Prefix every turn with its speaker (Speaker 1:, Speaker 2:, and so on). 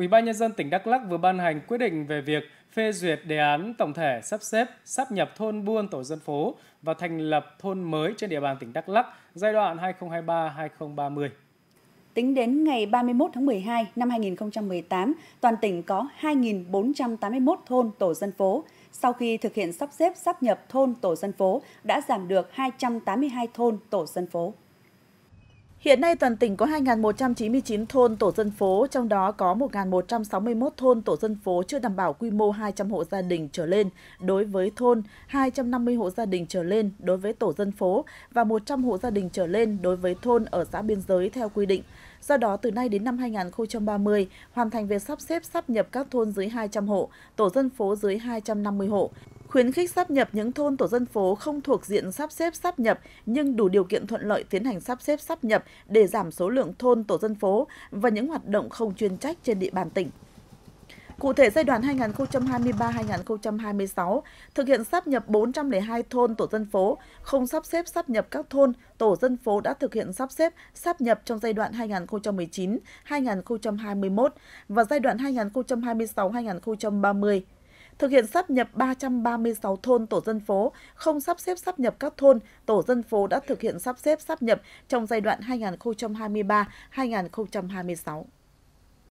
Speaker 1: Ủy ban nhân dân tỉnh Đắk Lắk vừa ban hành quyết định về việc phê duyệt đề án tổng thể sắp xếp sắp nhập thôn buôn tổ dân phố và thành lập thôn mới trên địa bàn tỉnh Đắk Lắk giai đoạn 2023-2030.
Speaker 2: Tính đến ngày 31 tháng 12 năm 2018, toàn tỉnh có 2.481 thôn tổ dân phố. Sau khi thực hiện sắp xếp sắp nhập thôn tổ dân phố, đã giảm được 282 thôn tổ dân phố.
Speaker 3: Hiện nay toàn tỉnh có 2.199 thôn tổ dân phố, trong đó có 1.161 thôn tổ dân phố chưa đảm bảo quy mô 200 hộ gia đình trở lên đối với thôn, 250 hộ gia đình trở lên đối với tổ dân phố và 100 hộ gia đình trở lên đối với thôn ở xã biên giới theo quy định. Do đó, từ nay đến năm 2030, hoàn thành việc sắp xếp sắp nhập các thôn dưới 200 hộ, tổ dân phố dưới 250 hộ, khuyến khích sắp nhập những thôn tổ dân phố không thuộc diện sắp xếp sắp nhập nhưng đủ điều kiện thuận lợi tiến hành sắp xếp sắp nhập để giảm số lượng thôn tổ dân phố và những hoạt động không chuyên trách trên địa bàn tỉnh. Cụ thể giai đoạn 2023-2026 thực hiện sắp nhập 402 thôn tổ dân phố, không sắp xếp sắp nhập các thôn tổ dân phố đã thực hiện sắp xếp sắp nhập trong giai đoạn 2019-2021 và giai đoạn 2026-2030 thực hiện sắp nhập 336 thôn tổ dân phố, không sắp xếp sắp nhập các thôn, tổ dân phố đã thực hiện sắp xếp sắp nhập trong giai đoạn 2023-2026.